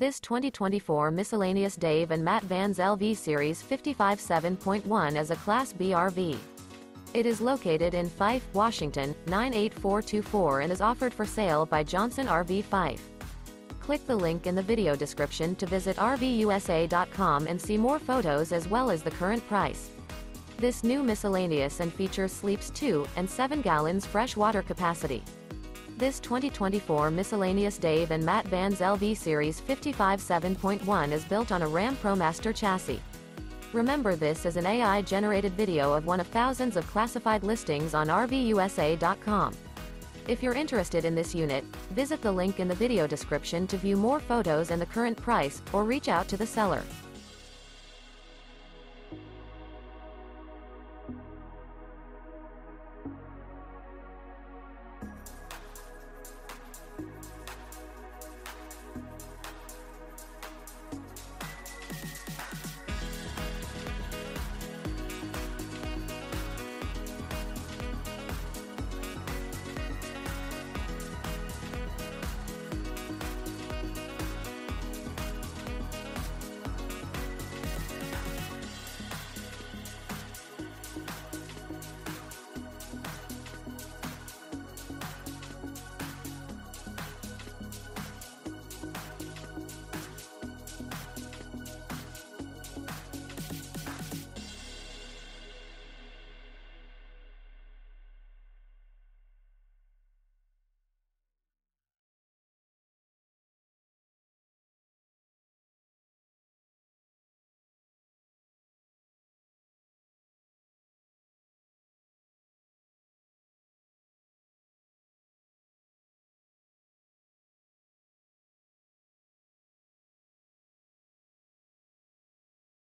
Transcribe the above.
This 2024 miscellaneous Dave and Matt Vans LV Series LV7.1 is a Class B RV. It is located in Fife, Washington, 98424 and is offered for sale by Johnson RV Fife. Click the link in the video description to visit RVUSA.com and see more photos as well as the current price. This new miscellaneous and features sleeps 2 and 7 gallons fresh water capacity. This 2024 miscellaneous Dave and Matt Vans LV Series LV7.1 is built on a Ram ProMaster chassis. Remember this is an AI-generated video of one of thousands of classified listings on RVUSA.com. If you're interested in this unit, visit the link in the video description to view more photos and the current price, or reach out to the seller.